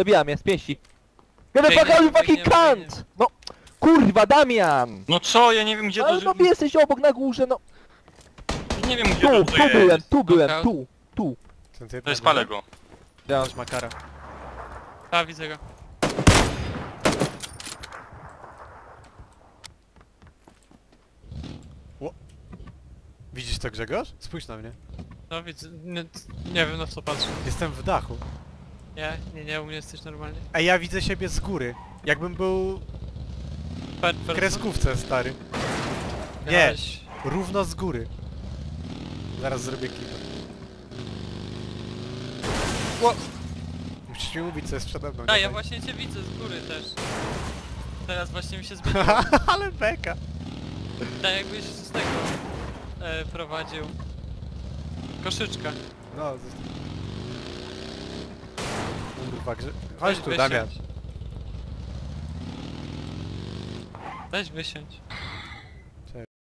Dobija mnie, z pięści. Get the Biegnie, fuck out, you fucking biegnie, cunt! No, kurwa, Damian! No co, ja nie wiem gdzie Ale to... no jesteś obok na górze, no. Nie wiem gdzie Tu, to, tu byłem, tu byłem, tu, tu. Ten typ To jest na górze? palego. Ja. Makara. A, widzę go. Widzisz to Grzegorz? Spójrz na mnie. No widzę, nie, nie wiem na co patrzę. Jestem w dachu. Nie, nie, nie, u mnie jesteś normalnie. Ej, ja widzę siebie z góry. Jakbym był Per, w per, kreskówce, stary. Nie, równo z góry. Zaraz zrobię klipę. Ło! Musisz mi mówić, co jest przede mną. A, nie ja tak? właśnie cię widzę z góry też. Teraz właśnie mi się zbyt... Ale beka! tak jakbyś z tego e, prowadził. Koszyczka. No, z... Kurwa, grze... Chodź tu. Damian. Weź wysiądź.